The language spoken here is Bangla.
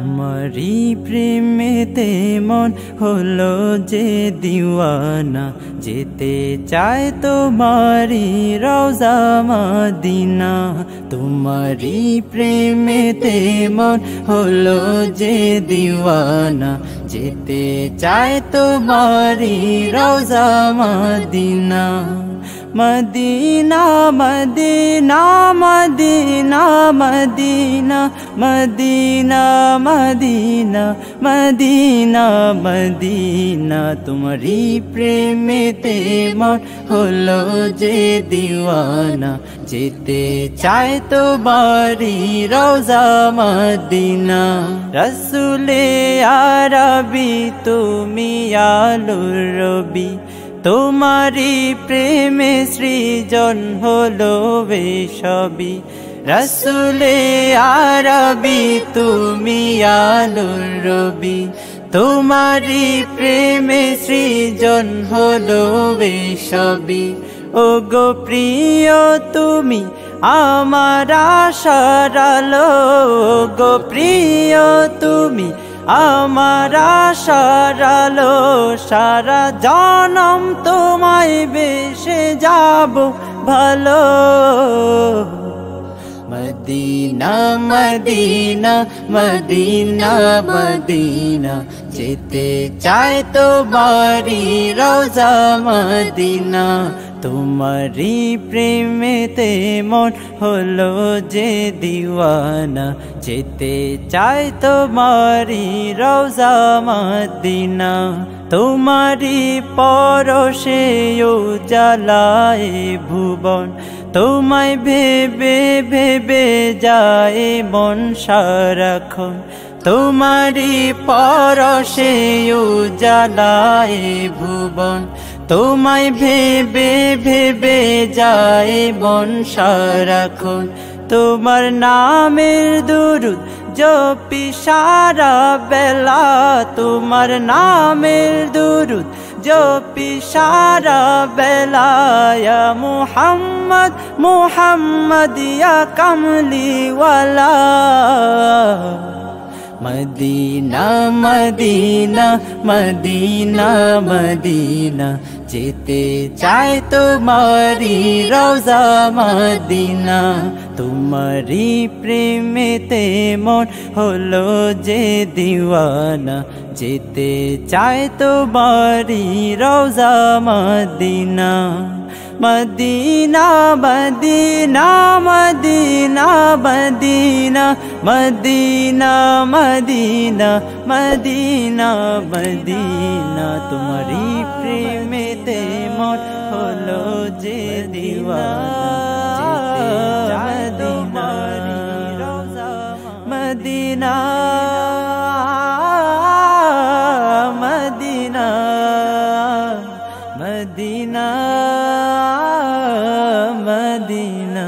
তোমারই প্রেমেতে মন হলো যে দিওয়ানা। যেতে চায় তোমারি রওজা মদিনা। তোমারই প্রেমেতে মন হলো যে দিওয়ানা। যেতে চায় তোমারি রওজা Medina. Medina Medina Medina Medina Medina Medina Medina Medina. তোমারি প্রেমেতে মন হলো যে দিওয়ানা। যেতে চায় তো বাড়ি রোজা মদিনা। রসুলে আরবি, তুমি আলুর রবি। তোমারি প্রেমে সৃজন হলো বেশবি রসুলে আরবি তুমি আলুর রবি। তোমারি প্রেমে সৃজন হলো বেশবি ও গো প্রিয় তুমি, আমার আশারালো গো প্রিয় তুমি আমার সারালো সারা জনম তোমায় বেশে যাব ভালো। Medina Medina Medina Medina. যেতে চায় তো বাড়ি রোজা মদিনা। তোমারি প্রেমেতে মন হলো যে দিওয়ানা। যেতে চায় তোমারি রোজা মদিনা। তোমারি পরশে জ্বালায় ভুবন। তোমায় ভেবে ভেবে যায় মন সারাক্ষণ। তোমারি পরশে জ্বালায় ভুবন। তোমায় ভেবে ভেবে যায় মন সারাক্ষণ। তোমার নামের দুরুদ জপি সারা বেলা। তোমার নামের দুরুদ जो पिशारा बेलाया मोहम्मद मोहम्मद या कमली वाला মদিনা মদিনা মদিনা মদিনা। যেতে চায় তোমারি রোজা মদিনা। তোমারি প্রেমেতে মন হলো যে দিওয়ানা। যেতে চায় তোমারি রোজা Medina. Medina Medina Medina Medina Medina Medina मना मदिना। मना मदिना तरी प्रेमेलो जीवा मिरो मदीना। مدينة مدينة.